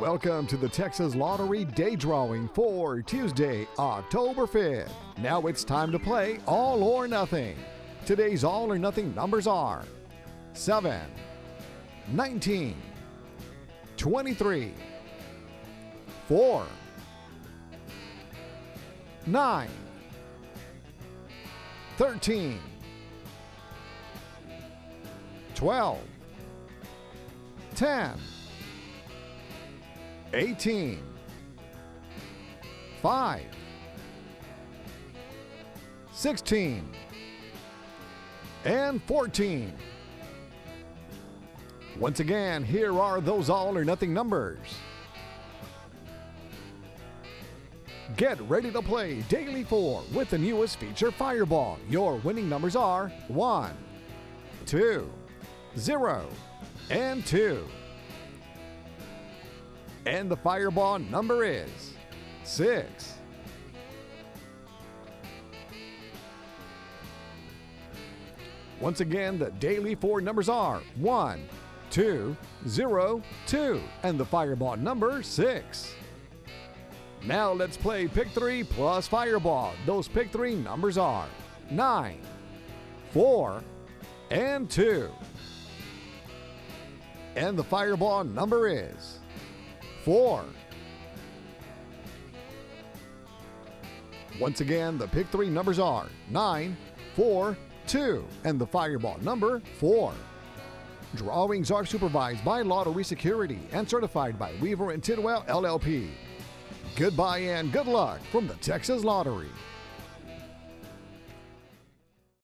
Welcome to the Texas Lottery Day Drawing for Tuesday, October 5th. Now it's time to play All or Nothing. Today's All or Nothing numbers are 7, 19, 23, 4, 9, 13, 12, 10, 18, 5, 16, and 14. Once again, here are those all or nothing numbers. Get ready to play Daily 4 with the newest feature Fireball. Your winning numbers are 1, 2, 0, and 2. And the Fireball number is 6. Once again, the daily four numbers are 1, 2, 0, 2, and the Fireball number 6. Now let's play Pick 3 plus Fireball. Those Pick 3 numbers are 9, 4, and 2. And the Fireball number is 4. Once again, the Pick 3 numbers are 9, 4, 2, and the Fireball number 4. Drawings are supervised by Lottery Security and certified by Weaver and Tidwell LLP. Goodbye and good luck from the Texas Lottery.